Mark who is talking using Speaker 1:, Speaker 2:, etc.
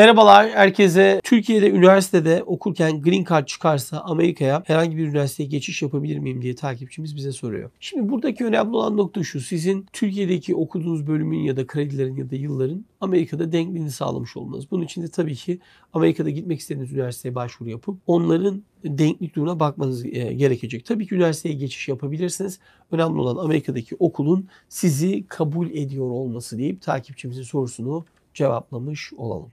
Speaker 1: Merhabalar herkese. Türkiye'de üniversitede okurken green card çıkarsa Amerika'ya herhangi bir üniversiteye geçiş yapabilir miyim diye takipçimiz bize soruyor. Şimdi buradaki önemli olan nokta şu. Sizin Türkiye'deki okuduğunuz bölümün ya da kredilerin ya da yılların Amerika'da denkliğini sağlamış olmanız. Bunun için de tabii ki Amerika'da gitmek istediğiniz üniversiteye başvuru yapıp onların denklik durumuna bakmanız e, gerekecek. Tabii ki üniversiteye geçiş yapabilirsiniz. Önemli olan Amerika'daki okulun sizi kabul ediyor olması deyip takipçimizin sorusunu cevaplamış olalım.